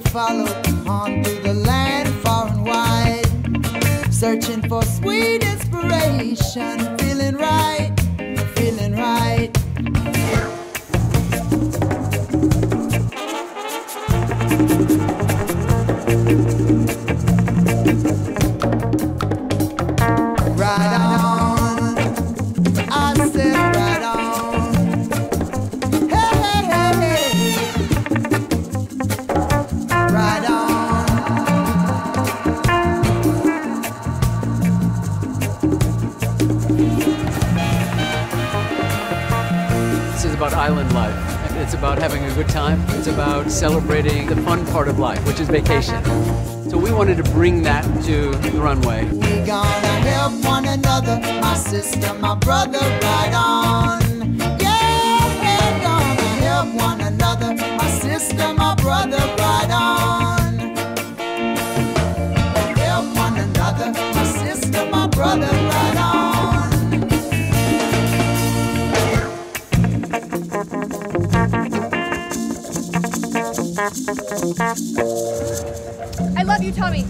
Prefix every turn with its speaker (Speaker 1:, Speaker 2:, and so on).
Speaker 1: follow on through the land far and wide, searching for sweet inspiration, feeling right, feeling right. Right
Speaker 2: Is about island life. It's about having a good time. It's about celebrating the fun part of life, which is vacation. So we wanted to bring that to the runway.
Speaker 1: We gonna help one another, my sister, my brother, right on. Yeah, gonna help one another, my sister, my brother, right on. Help one another, my sister, my brother,
Speaker 3: I love you, Tommy.